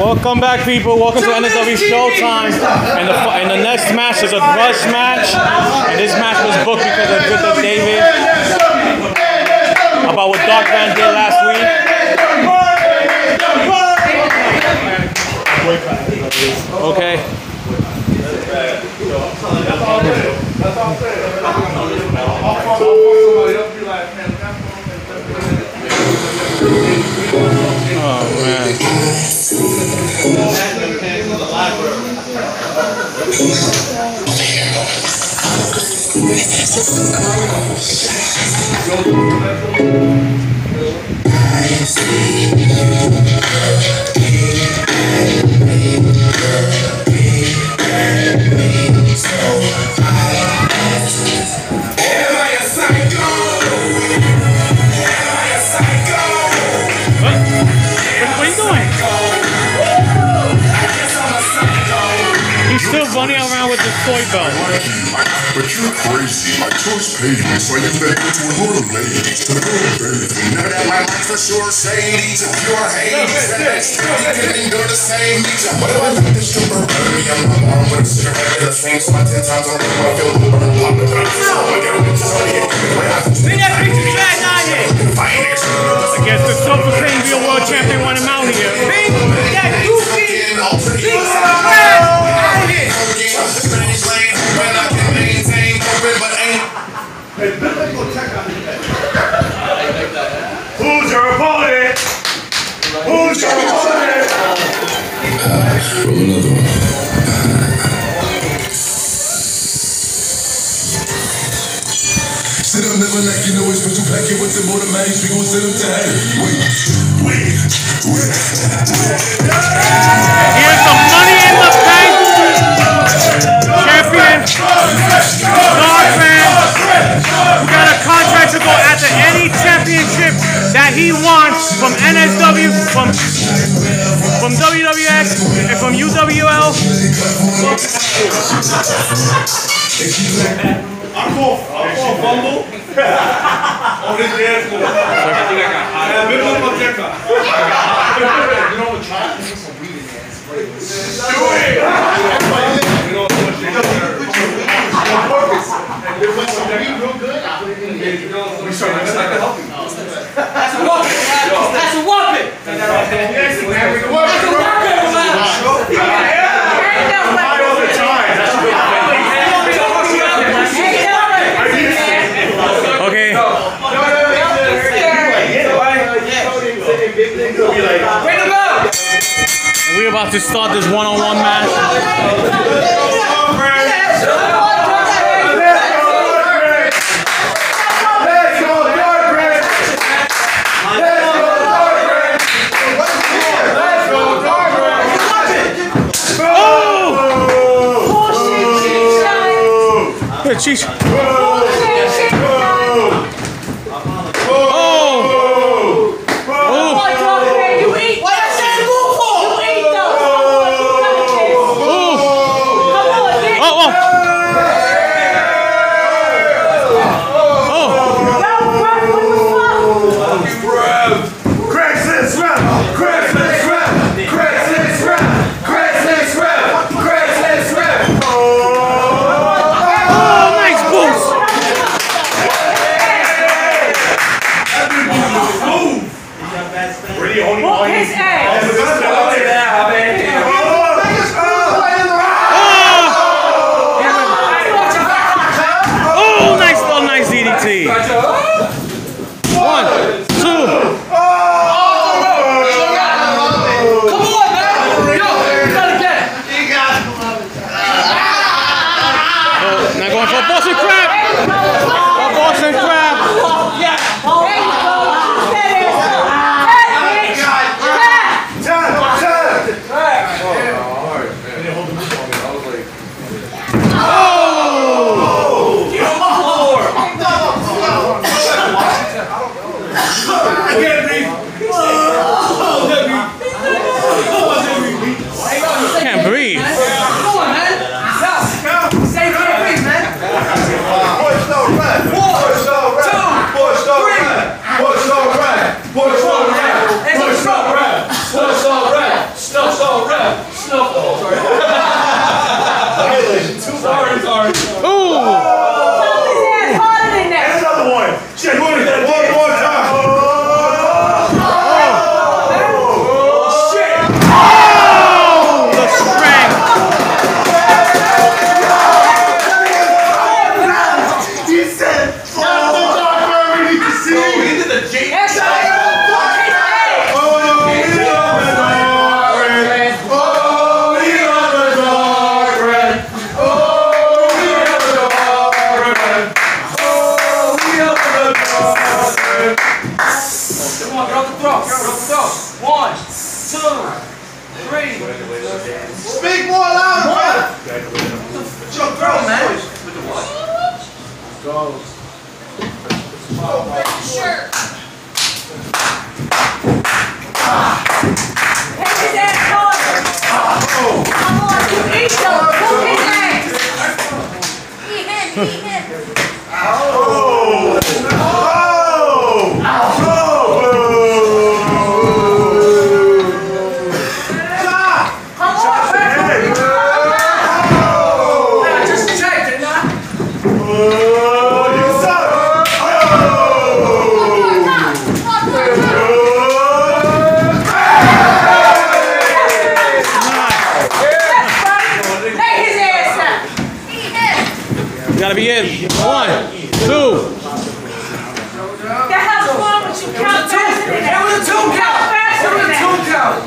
Welcome back, people. Welcome to NSW Showtime. And the and the next match is a rush match. And this match was booked because of David about what Dark Ran did last week. What? Around with the toy belt. But you're crazy. My choice paid me, so I that bitch to the ladies to good baby. Know that my life for sure shady to pure. Next, you can endure the same beat. What if I let this stripper burn me? I'm not on with a cigarette. The same spot ten times on the I feel the burn. Pop the gun. I get a bitch on the Bring that picture back out here. Against the thing, real world champion when I'm out here. Sit up, never like you know it's special packet with some automatics. We gon' send them to. Wait, wait, wait. Here's the money in the bank. Champion. Dark man. We got a contract to go after any championship that he wants from NSW, from from WWX, and from UWL. 덤보? 어른 예고 about to start this one-on-one match. Here, cheese. Oh! You eat. What I said, move for. You eat those. Oh! Oh! Craigslist going for a crab. snuff rap, Snuff's all right. Snuff's all right. Snuff. Oh, sorry. Sorry, sorry. Ooh. Oh. Than that. And another one. One. Take gotta be in. One, two. The hell's wrong with you? Count faster than It that. was a two Count count. faster It was a two count.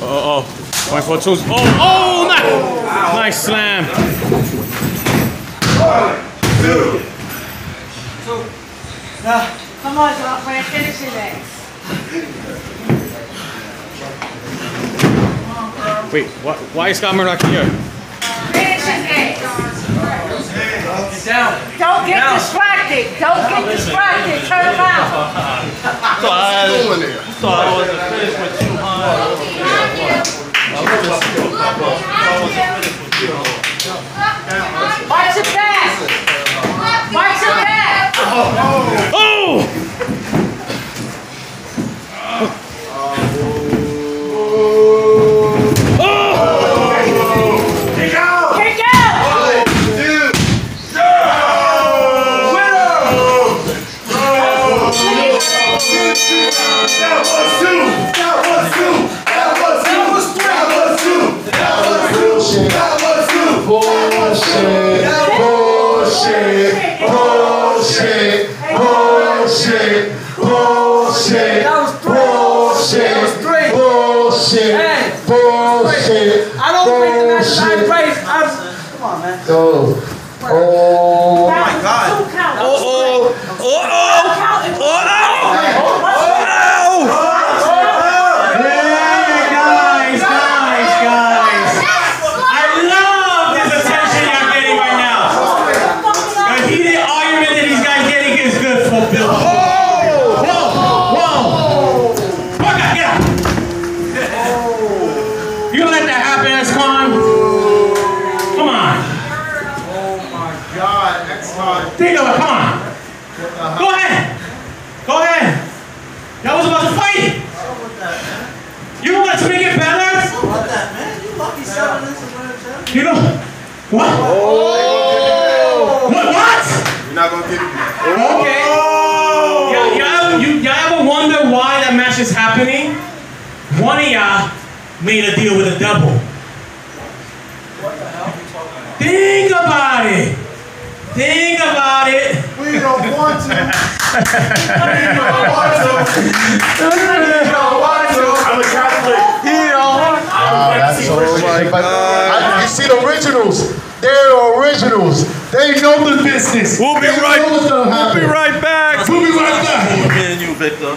Oh, oh. Going for twos. Oh, oh, nice. Nice slam. Come on, girlfriend, finish his ass. Wait, why, why is Scott Murdoch here? Finish his ass. Get down. Don't get Now. distracted. Don't get distracted. Turn around. Doing there. Watch your bullshit, bullshit, That was three. bullshit, That was three. bullshit, bullshit, Think of it, come on. Go ahead. Go ahead. Y'all was about to fight. You want to make it better? You know what? What? What? You're not gonna give me. Okay. Oh. Y'all, y'all, you, y'all ever wonder why that match is happening? One of y'all made a deal with a devil. Think about it. Think about it. We don't want to. we don't want to. We don't want to. I'm a Catholic. Ah, that's so shit. But you see the originals, they're originals. They know the business. We'll be They right- know what's gonna right back. We'll be right back. Me and you, Victor.